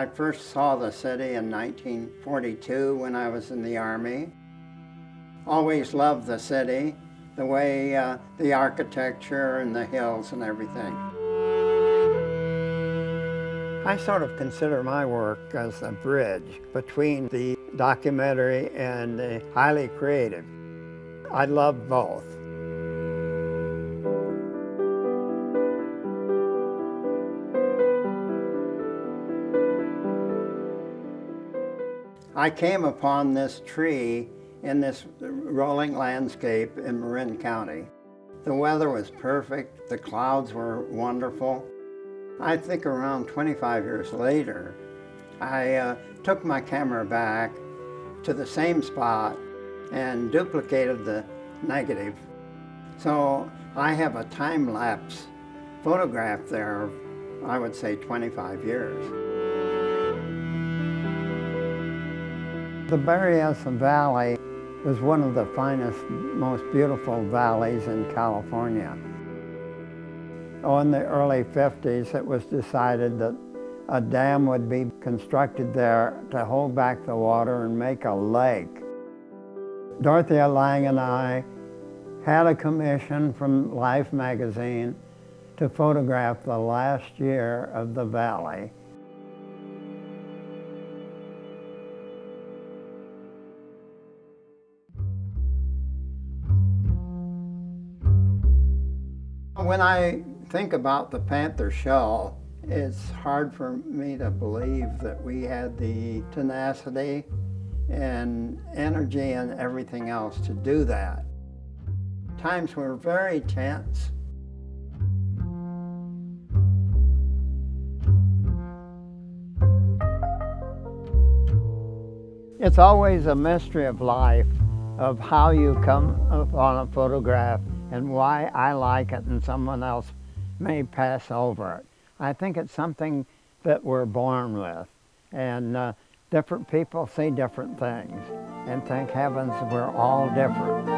I first saw the city in 1942 when I was in the Army. Always loved the city, the way uh, the architecture and the hills and everything. I sort of consider my work as a bridge between the documentary and the highly creative. I love both. I came upon this tree in this rolling landscape in Marin County. The weather was perfect, the clouds were wonderful. I think around 25 years later, I uh, took my camera back to the same spot and duplicated the negative. So I have a time-lapse photograph there I would say, 25 years. The Berryessa Valley is one of the finest, most beautiful valleys in California. In the early 50s, it was decided that a dam would be constructed there to hold back the water and make a lake. Dorothea Lange and I had a commission from Life magazine to photograph the last year of the valley. When I think about the panther shell, it's hard for me to believe that we had the tenacity and energy and everything else to do that. Times were very tense. It's always a mystery of life of how you come upon a photograph and why I like it and someone else may pass over it. I think it's something that we're born with. And uh, different people see different things. And thank heavens we're all different.